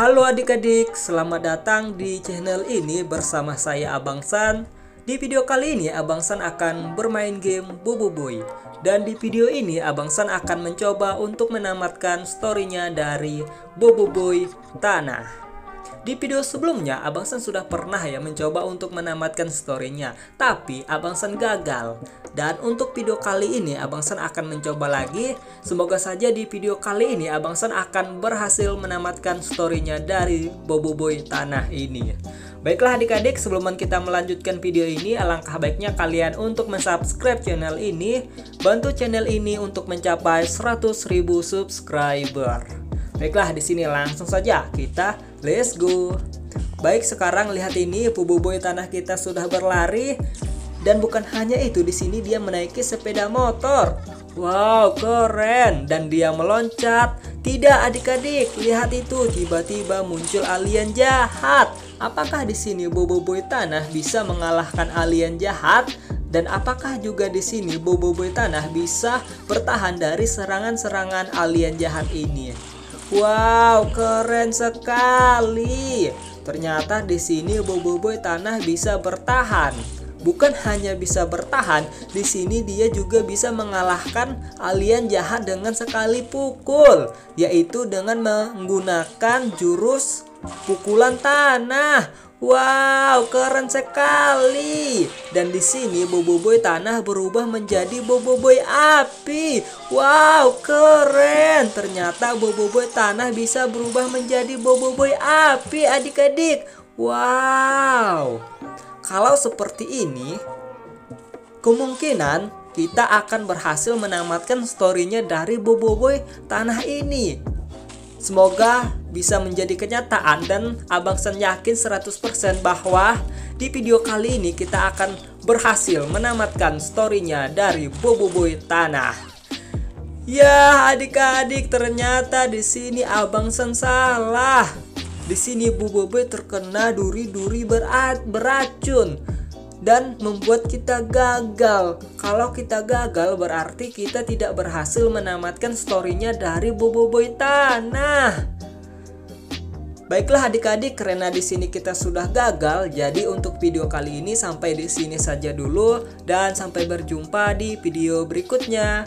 Halo adik-adik, selamat datang di channel ini bersama saya Abang San. Di video kali ini Abang San akan bermain game Bobo Boy. Dan di video ini Abang San akan mencoba untuk menamatkan storynya dari Bobo Boy Tanah. Di video sebelumnya, Abang San sudah pernah ya mencoba untuk menamatkan storynya, tapi Abang San gagal. Dan untuk video kali ini, Abang San akan mencoba lagi. Semoga saja di video kali ini, Abang San akan berhasil menamatkan storynya dari Bobo Boy Tanah ini. Baiklah adik-adik, sebelum kita melanjutkan video ini, alangkah baiknya kalian untuk mensubscribe channel ini, bantu channel ini untuk mencapai 100.000 subscriber. Baiklah, di sini langsung saja kita Let's go. Baik, sekarang lihat ini Puboboy tanah kita sudah berlari dan bukan hanya itu di sini dia menaiki sepeda motor. Wow, keren dan dia meloncat. Tidak adik-adik, lihat itu tiba-tiba muncul alien jahat. Apakah di sini Boboiboy tanah bisa mengalahkan alien jahat? Dan apakah juga di sini Boboiboy tanah bisa bertahan dari serangan-serangan alien jahat ini? Wow, keren sekali. Ternyata di sini Boboiboy tanah bisa bertahan. Bukan hanya bisa bertahan, di sini dia juga bisa mengalahkan alien jahat dengan sekali pukul, yaitu dengan menggunakan jurus pukulan tanah. Wow, keren sekali. Dan di sini boboiboy tanah berubah menjadi boboiboy api. Wow, keren. Ternyata boboiboy tanah bisa berubah menjadi boboiboy api, adik-adik. Wow. Kalau seperti ini, kemungkinan kita akan berhasil menamatkan storynya dari boboiboy tanah ini. Semoga bisa menjadi kenyataan dan Abang Sen yakin 100% bahwa di video kali ini kita akan berhasil menamatkan storynya dari Bobo Boy Tanah. Ya adik-adik ternyata di sini Abang Sen salah. Di sini Bobo Boy terkena duri-duri beracun dan membuat kita gagal. Kalau kita gagal berarti kita tidak berhasil menamatkan storynya dari Bobo Boy Tanah. Baiklah adik-adik, karena di sini kita sudah gagal, jadi untuk video kali ini sampai di sini saja dulu dan sampai berjumpa di video berikutnya.